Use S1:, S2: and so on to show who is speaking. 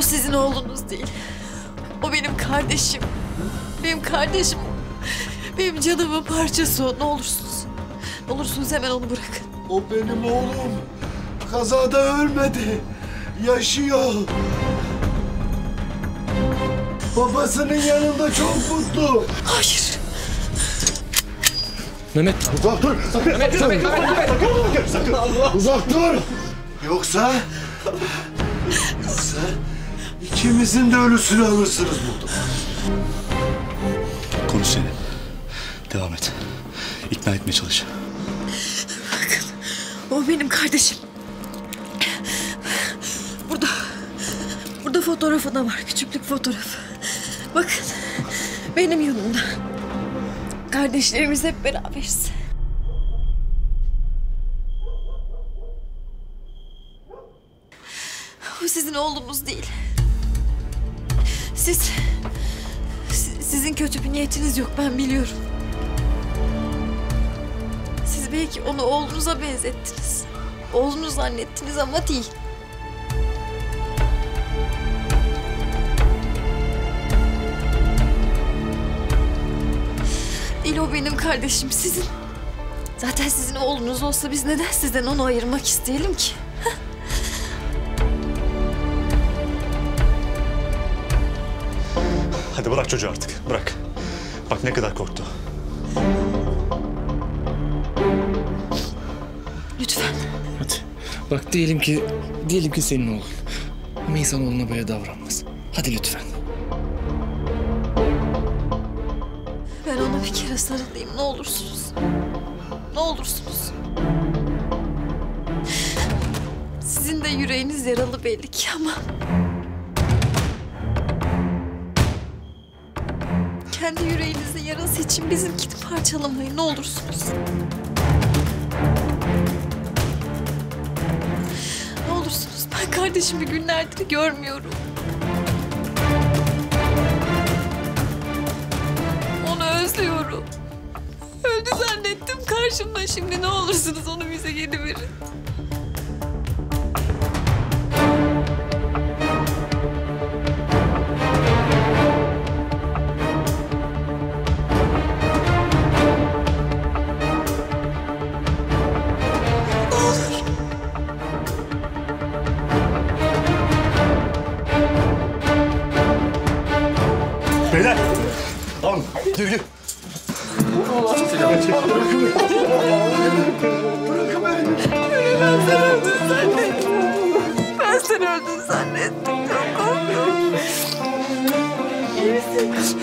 S1: O sizin oğlunuz değil. O benim kardeşim. Benim kardeşim. Benim canımın parçası o. Ne olursunuz. Ne olursunuz hemen onu bırakın.
S2: O benim oğlum. Kazada ölmedi. Yaşıyor. Babasının yanında çok mutlu.
S1: Hayır.
S3: Mehmet.
S2: Uzak dur. Sakın. Mehmet, sakın. Sakın. Sakın. Uzak dur. Yoksa... Yoksa... ikimizin de ölüsünü alırsınız burada.
S4: Konuş seni. Devam et. İkna etmeye çalış.
S1: O benim kardeşim. Burada. Burada fotoğrafı da var. Küçüklük fotoğrafı. Bakın. Benim yanımda. Kardeşlerimiz hep beraberiz. O sizin oğlunuz değil. Siz... si- Sizin kötü bir niyetiniz yok ben biliyorum. Siz belki onu oğlunuza benzettiniz. Oğlunuz zannettiniz ama değil. Değil o benim kardeşim sizin. Zaten sizin oğlunuz olsa biz neden sizden onu ayırmak isteyelim ki?
S4: Hadi bırak çocuğu artık. Bırak. Bak ne kadar korktu.
S1: Lütfen.
S3: Hadi. Bak diyelim ki diyelim ki senin oğlun. Ama insanoğluna böyle davranmaz. Hadi lütfen.
S1: Ben ona bir kere sarılayım ne olursunuz. Ne olursunuz. Sizin de yüreğiniz yaralı belli ki ama... Kendi yüreğinizin yarası için bizimkini parçalamayın ne olursunuz. Ne olursunuz ben kardeşimi günlerdir görmüyorum. Onu özlüyorum. Öldü zannettim karşımda şimdi ne olursunuz onu bize geri verin.
S4: Beyler! Tamam. Gir gir.
S1: Ben sen öldün zannettim. Ben sen öldün zannettim. Çok korktum. İyi misin?